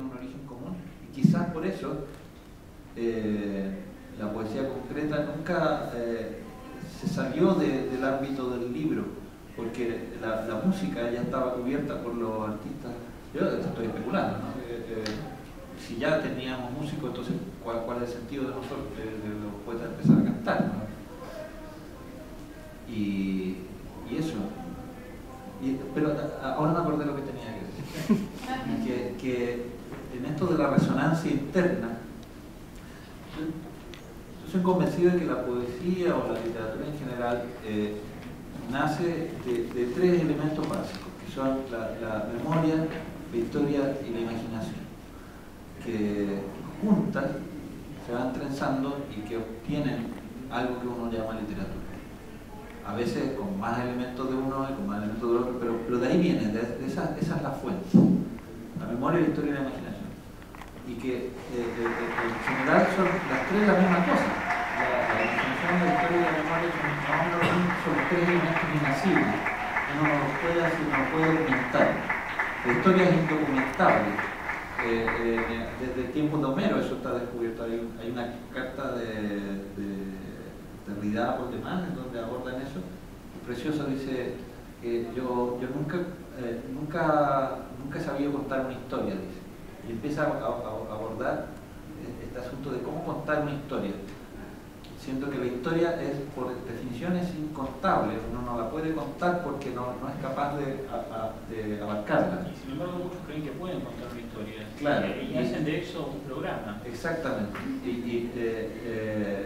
un origen común y quizás por eso eh, la poesía concreta nunca eh, se salió del ámbito del libro, porque la, música ya estaba cubierta por los artistas. Yo estoy especulando, ¿no? Eh, si ya teníamos músicos, entonces ¿cuál, ¿cuál, es el sentido de nosotros, de, los poetas empezar a cantar? Y, y, eso. pero ahora me acordé lo que tenía que decir. esto de la resonancia interna, yo soy convencido de que la poesía o la literatura en general eh, nace de, tres elementos básicos, que son la, memoria, la historia y la imaginación, que juntas se van trenzando y que obtienen algo que uno llama literatura. A veces con más elementos de uno y con más elementos de otro, pero, de ahí viene, de, esa, esa es la fuente. La memoria, la historia y la imaginación y que eh, eh, eh, en general son las tres la misma cosa. La, la definición de la historia de la memoria son, tres inacibles. Uno no los puede hacer, no puede documentar. La historia es indocumentable. desde el tiempo de Homero eso está descubierto. Hay, una carta de, de, de por demás en donde abordan eso. Precioso dice que yo, yo nunca, nunca, nunca he sabido contar una historia, dice y empieza a, abordar este asunto de cómo contar una historia. Siento que la historia es, por definición, es incontable, uno no la puede contar porque no, no es capaz de, de, abarcarla. Y sin embargo muchos creen que pueden contar una historia. Claro. Y, hacen de eso un programa. Exactamente. Y, eh, eh,